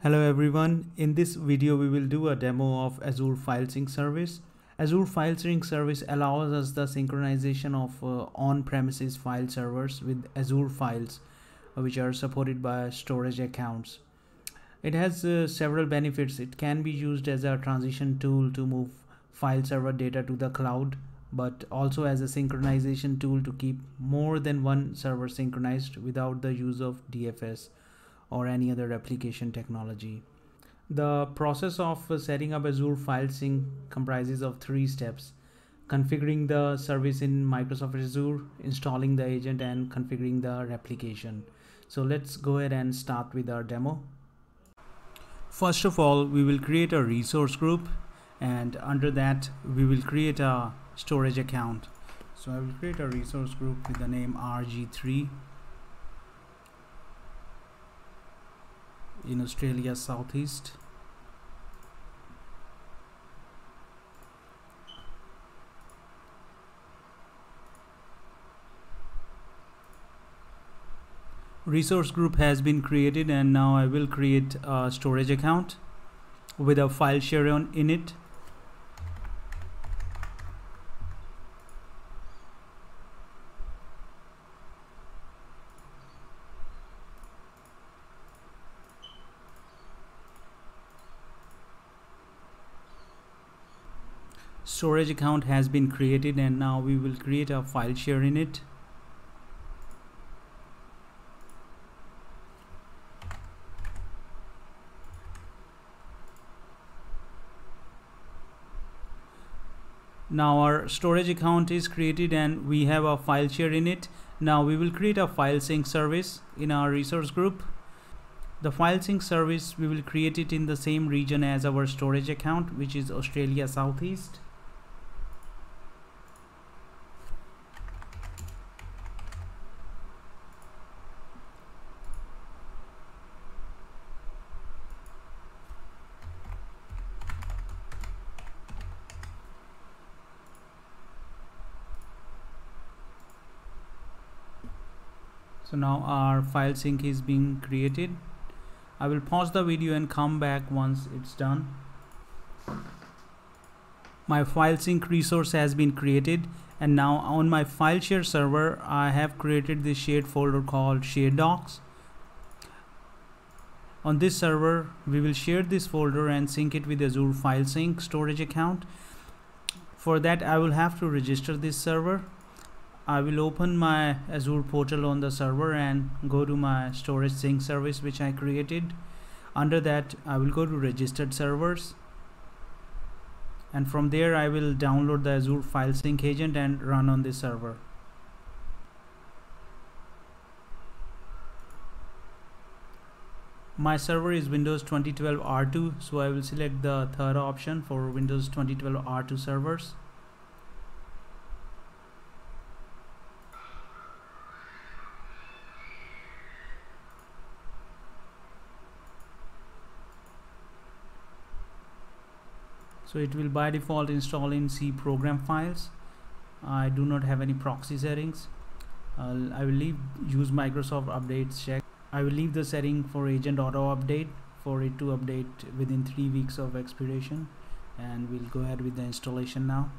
Hello everyone, in this video we will do a demo of Azure File Sync Service. Azure File Sync Service allows us the synchronization of uh, on-premises file servers with Azure files uh, which are supported by storage accounts. It has uh, several benefits. It can be used as a transition tool to move file server data to the cloud but also as a synchronization tool to keep more than one server synchronized without the use of DFS or any other replication technology. The process of setting up Azure File Sync comprises of three steps. Configuring the service in Microsoft Azure, installing the agent and configuring the replication. So let's go ahead and start with our demo. First of all, we will create a resource group and under that we will create a storage account. So I will create a resource group with the name RG3 in Australia Southeast. Resource group has been created and now I will create a storage account with a file share on in it storage account has been created and now we will create a file share in it. Now our storage account is created and we have a file share in it. Now we will create a file sync service in our resource group. The file sync service we will create it in the same region as our storage account which is Australia Southeast so now our file sync is being created. I will pause the video and come back once it's done. My file sync resource has been created and now on my file share server I have created this shared folder called share docs. On this server we will share this folder and sync it with Azure file sync storage account. For that I will have to register this server I will open my Azure portal on the server and go to my storage sync service which I created. Under that I will go to registered servers. And from there I will download the Azure file sync agent and run on this server. My server is Windows 2012 R2 so I will select the third option for Windows 2012 R2 servers so it will by default install in C program files. I do not have any proxy settings. Uh, I will leave use Microsoft updates check. I will leave the setting for agent auto update for it to update within three weeks of expiration. And we'll go ahead with the installation now.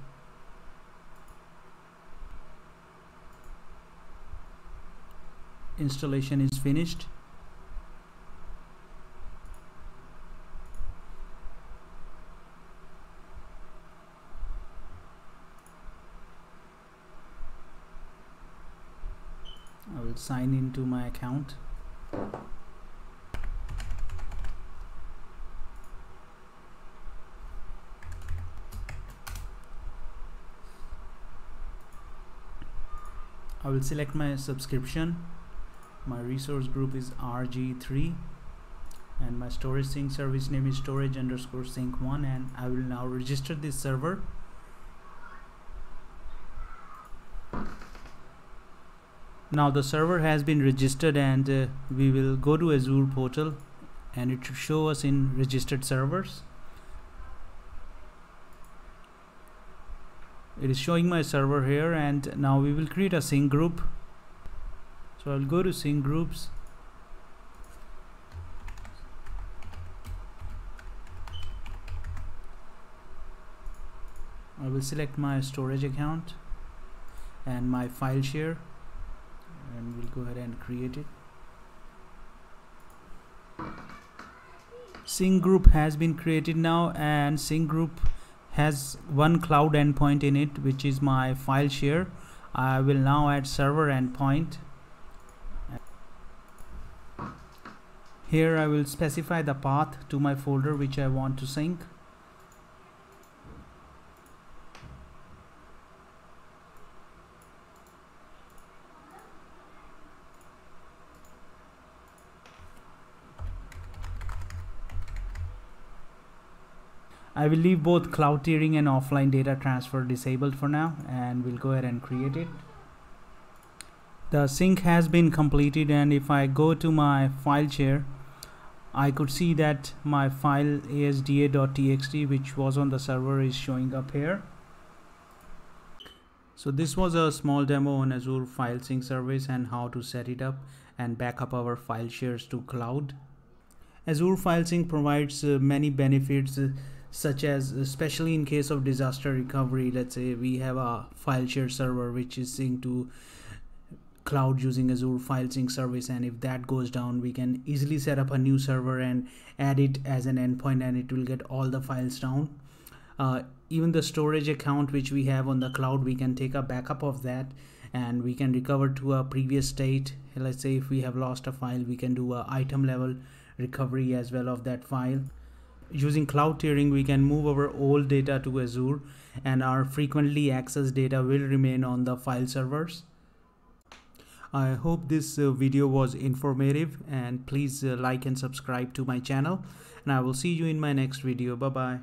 Installation is finished sign into my account. I will select my subscription. My resource group is rg3 and my storage sync service name is storage underscore sync 1 and I will now register this server now the server has been registered and uh, we will go to Azure portal and it should show us in registered servers. It is showing my server here and now we will create a sync group. So I'll go to sync groups. I will select my storage account and my file share and we'll go ahead and create it. Sync group has been created now and sync group has one cloud endpoint in it which is my file share. I will now add server endpoint. Here I will specify the path to my folder which I want to sync I will leave both cloud tiering and offline data transfer disabled for now and we'll go ahead and create it. The sync has been completed and if I go to my file share I could see that my file asda.txt which was on the server is showing up here. So this was a small demo on Azure file sync service and how to set it up and back up our file shares to cloud. Azure file sync provides uh, many benefits uh, such as especially in case of disaster recovery let's say we have a file share server which is synced to cloud using azure file sync service and if that goes down we can easily set up a new server and add it as an endpoint and it will get all the files down. Uh, even the storage account which we have on the cloud we can take a backup of that and we can recover to a previous state. Let's say if we have lost a file we can do a item level recovery as well of that file using cloud tiering we can move our old data to azure and our frequently accessed data will remain on the file servers. I hope this uh, video was informative and please uh, like and subscribe to my channel and i will see you in my next video. Bye bye